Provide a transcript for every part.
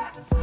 I'm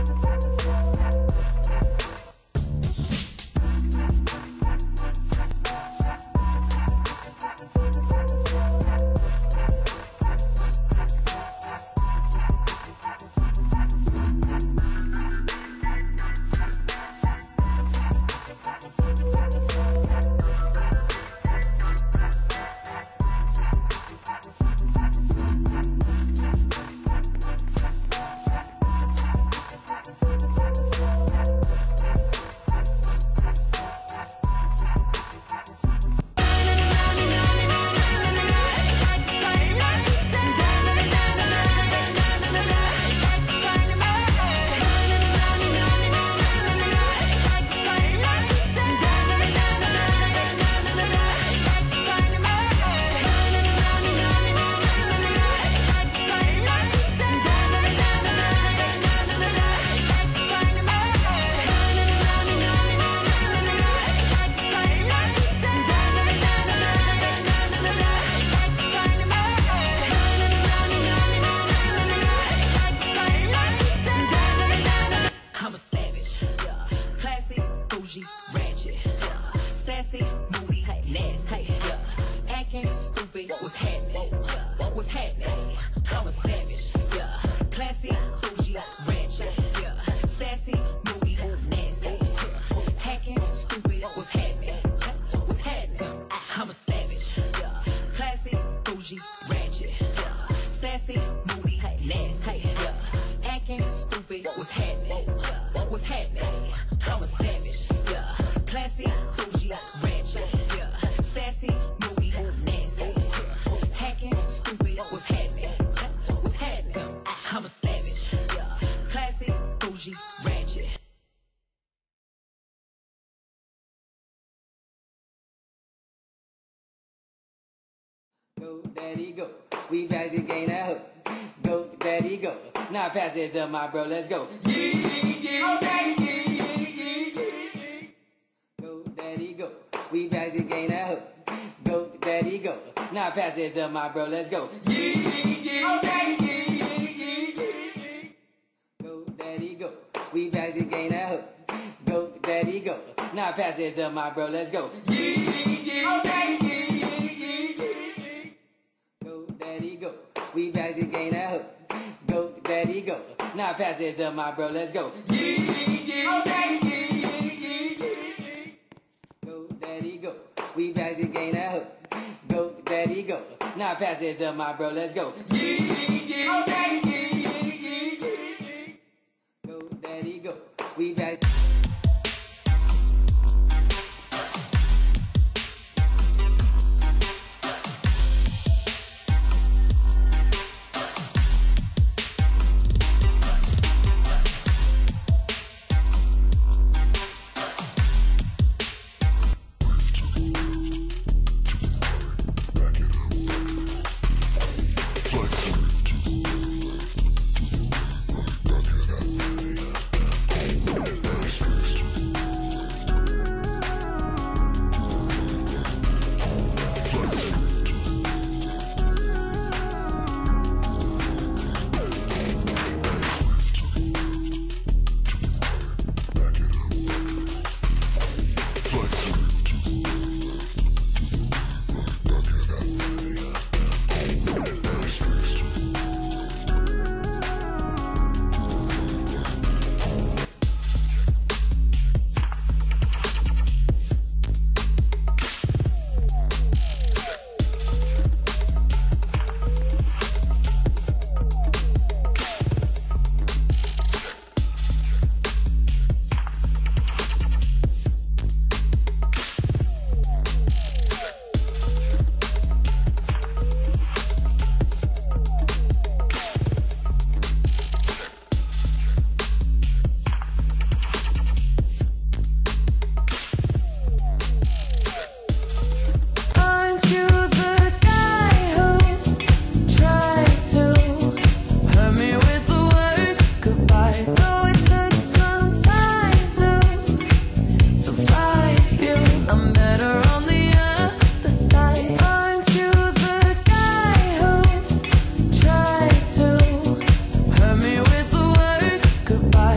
I'm a savage. Yeah. Classy, bougie, ratchet. Yeah. Sassy, moody, nasty. Yeah. Hacking, stupid. What's happening? What's happening? I'm a savage. Yeah. Classy, bougie, ratchet. Go, daddy, go. We back to gain that hook. Go, daddy, go. Now pass it to my bro, let's go. Yee, yee, yee, okay, yee, We back to gain that hook. Go, daddy, go. Now pass it to my bro, let's go. Yee, yee, yee, okay, yee, yee, yee, yee. Go, daddy, go. We back to gain that hook. Go, daddy, go. Now pass it to my bro, let's go. Yee, yee, yee, okay, yee, yee, yee, yee. Go, daddy, go. We back to gain that hook. Go, daddy, go. Now pass it to my bro, let's go. Yee, yee, yee, okay, We back to gain that hook. Go, daddy, go. Now pass it to my bro, let's go. Yee, yee, yee, okay, yee, yee, yee, yee. Go, daddy, go. We back.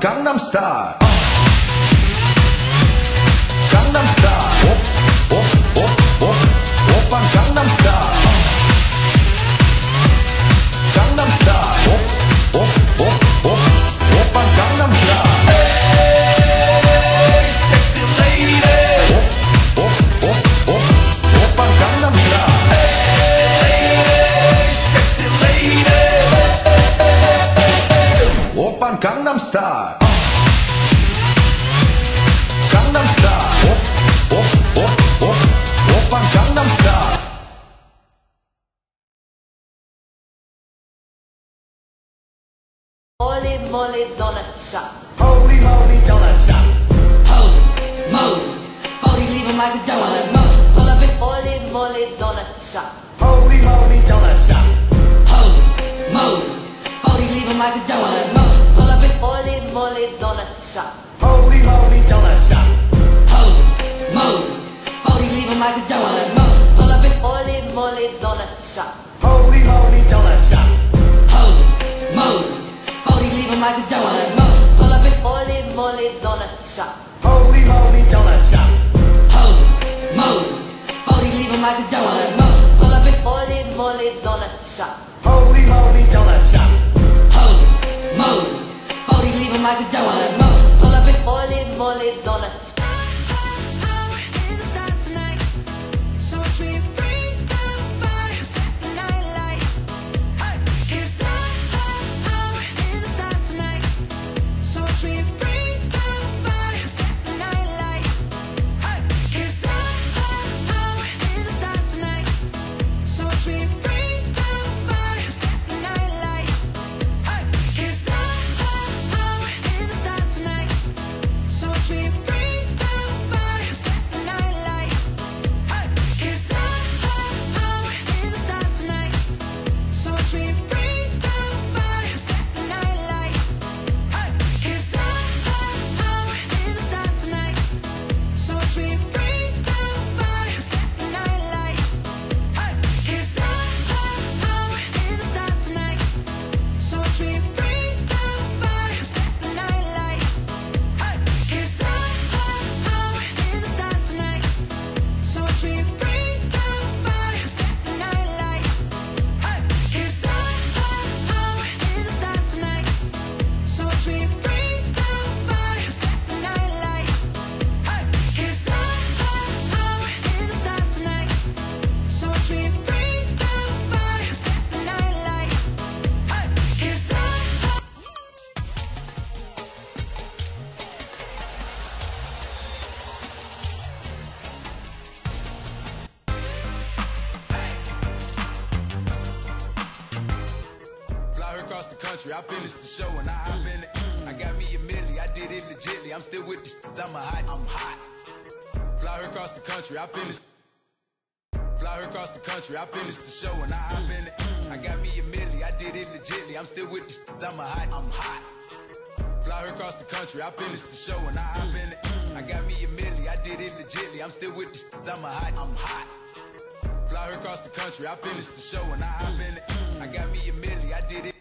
Gangnam Style. Moly donut shop. Holy moly donut shop. Holy moly. Holy leave him like a donut. Mo, pull up it. Holy moly donut shop. Holy moly donut shop. Holy moly. Holy leave him like a donut. Mo, pull up it. Holy moly donut shop. Moly donut shop. Holy moly donut shop. Holy moly. Holy leave him like a donut. Across the country, I finished the show and I hop in it. I got me a milli, I did it legitly. I'm still with the shit, I'm a hot, I'm hot. Fly her across the country, I finished. Fly her across the country, I finished the show and I hop in it. I got me a milli, I did it legitly. I'm still with the shit, I'm a hot, I'm hot. Fly her across the country, I finished the show and I hop in it. I got me a milli, I did it legitly. I'm still with the shit, I'm a hot, I'm hot. Fly her across the country, I finished the show and I hop in it. I got me a milli, I did it.